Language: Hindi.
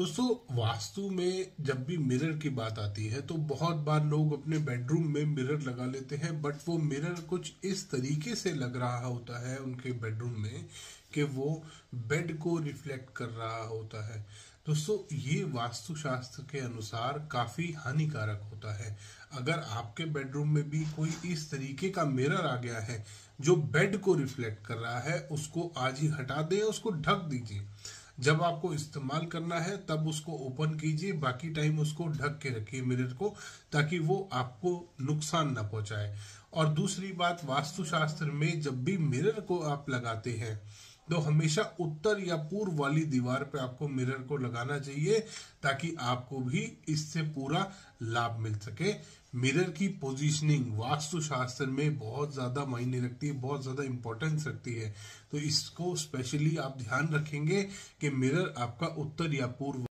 दोस्तों, वास्तु में जब भी मिरर की बात आती है तो बहुत बार लोग अपने बेडरूम में मिरर लगा लेते हैं बट वो मिरर कुछ इस तरीके से लग रहा होता है उनके बेडरूम में कि वो बेड को रिफ्लेक्ट कर रहा होता है। दोस्तों, ये वास्तुशास्त्र के अनुसार काफ़ी हानिकारक होता है। अगर आपके बेडरूम में भी कोई इस तरीके का मिरर आ गया है, जो बेड को रिफ्लेक्ट कर रहा है, उसको आज ही हटा दें, उसको ढक दीजिए। जब आपको इस्तेमाल करना है, तब उसको ओपन कीजिए, बाकी टाइम उसको ढक के रखिए मिरर को, ताकि वो आपको नुकसान ना पहुँचाए। और दूसरी बात, वास्तुशास्त्र में जब भी मिरर को आप लगाते हैं तो हमेशा उत्तर या पूर्व वाली दीवार पे आपको मिरर को लगाना चाहिए ताकि आपको भी इससे पूरा लाभ मिल सके। मिरर की पोजीशनिंग वास्तु शास्त्र में बहुत ज़्यादा मायने रखती है, बहुत ज़्यादा इंपॉर्टेंस रखती है। तो इसको स्पेशली आप ध्यान रखेंगे कि मिरर आपका उत्तर या पूर्व